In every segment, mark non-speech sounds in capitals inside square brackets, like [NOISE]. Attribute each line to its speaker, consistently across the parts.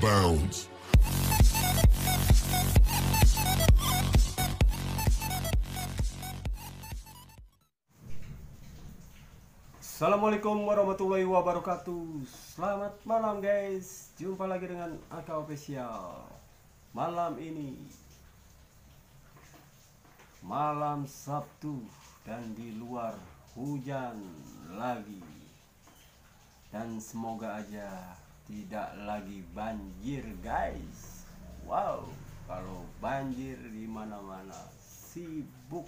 Speaker 1: bounds.
Speaker 2: Assalamualaikum warahmatullahi wabarakatuh. Selamat malam guys. Jumpa lagi dengan Aka Official. Malam ini Malam Sabtu Dan di luar hujan lagi. Dan semoga aja Tidak lagi banjir guys. Wow Kalau banjir di mana-mana Sibuk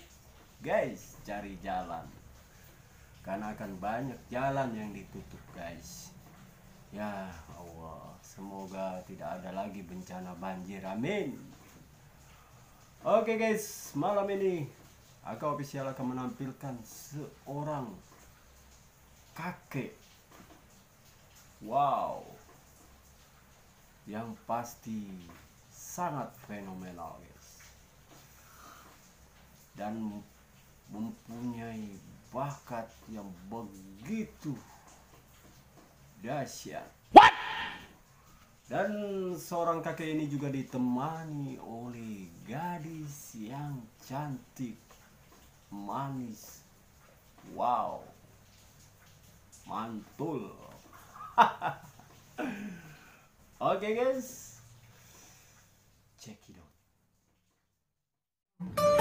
Speaker 2: guys Cari jalan. Karena akan banyak jalan yang ditutup guys. Ya Allah semoga tidak ada lagi bencana banjir. Amin. Oke guys malam ini aku official akan menampilkan seorang kakek. Wow yang pasti sangat fenomenal guys dan mempunyai bakat yang begitu dahsyat. Dan seorang kakek ini juga ditemani oleh gadis yang cantik, manis, wow, mantul. [LAUGHS] Oke guys, check it out.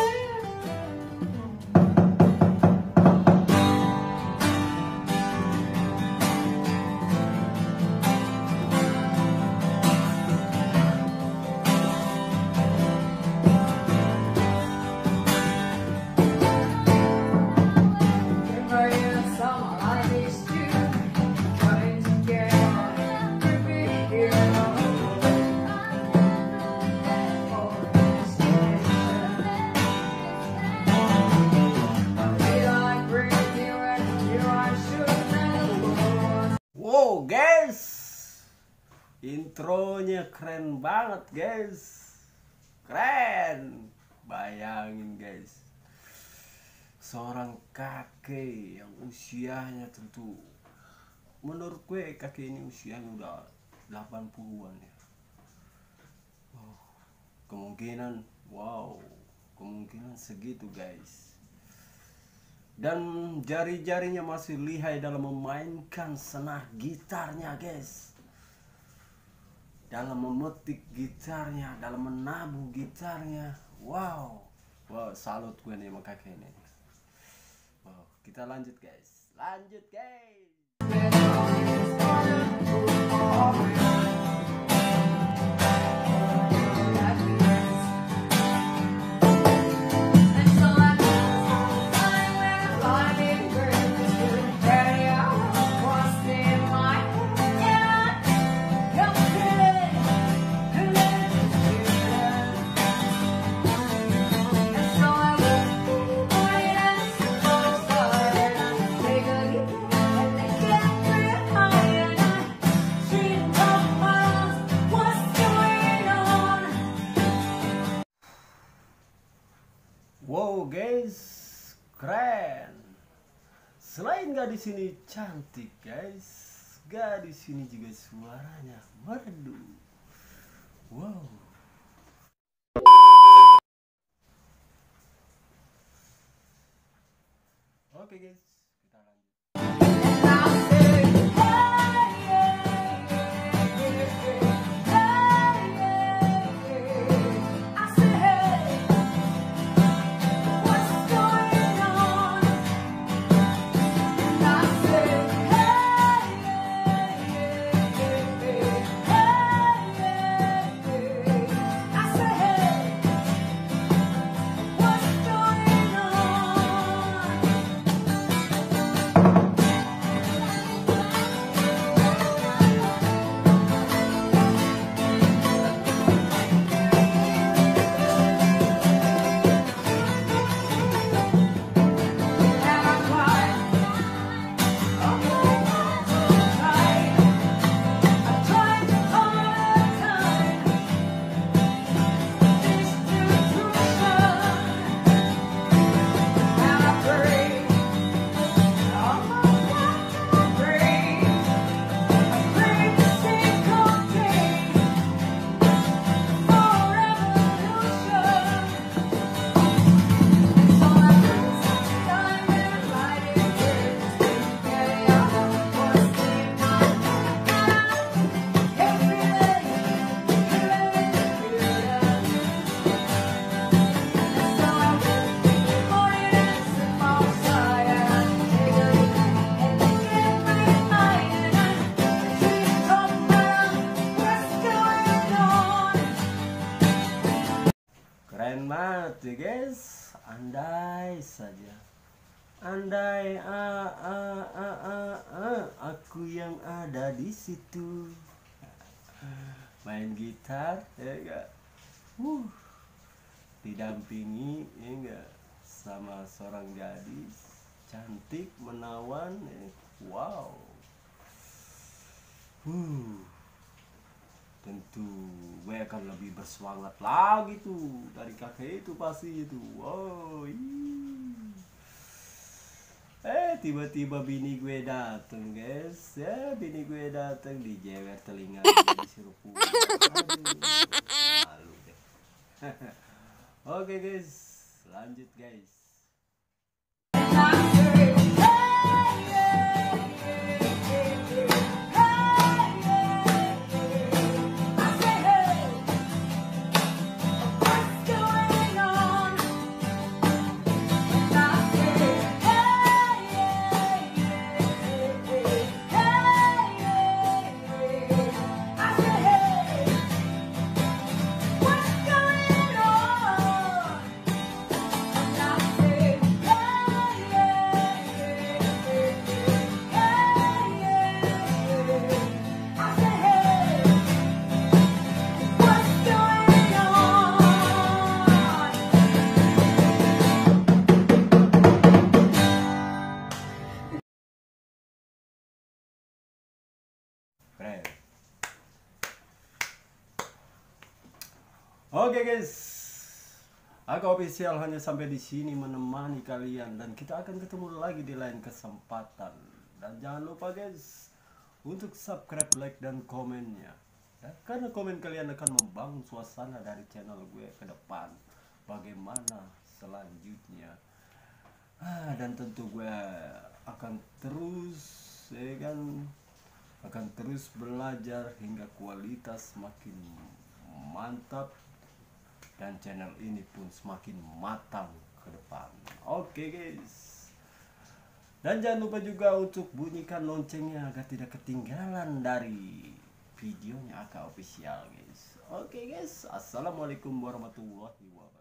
Speaker 2: Intronya keren banget guys. Keren. Bayangin guys. Seorang kakek yang usianya tentu Menurut gue kakek ini usianya udah 80-an ya. Wow. Kemungkinan Wow. Kemungkinan segitu guys. Dan jari-jarinya masih lihai dalam memainkan senar gitarnya guys dalam memetik gitarnya dalam menabuh gitarnya. Wow. Wow salut gue nih sama kakek ini. Wow kita lanjut guys. Lanjut guys guys, keren. Selain gadis ini cantik guys, gadis ini juga suaranya merdu. Wow. Oke guys, ya guys. Andai saja. Andai ah, ah, ah, ah, ah, aku yang ada di situ. Main gitar ya enggak? Uh, didampingi ya enggak? Sama seorang gadis cantik menawan ya. wow. Uh, tentu gue akan lebih bersemangat lagi tuh dari kakek itu pasti itu. Wow ih. eh tiba-tiba bini gue dateng guys. Ya bini gue dateng di jewer telinga disuruh pulang. Malu deh [LAUGHS] oke guys. Lanjut guys Oke guys, aku official hanya sampai di sini menemani kalian dan kita akan ketemu lagi di lain kesempatan. Dan jangan lupa guys untuk subscribe, like dan komennya. Ya, karena komen kalian akan membangun suasana dari channel gue ke depan. Bagaimana selanjutnya? Ah, dan tentu gue akan terus ya kan akan terus belajar hingga kualitas semakin mantap dan channel ini pun semakin matang ke depan. Oke guys. Dan jangan lupa juga untuk bunyikan loncengnya agar tidak ketinggalan dari videonya Aka Official guys. Oke guys. Assalamualaikum warahmatullahi wabarakatuh.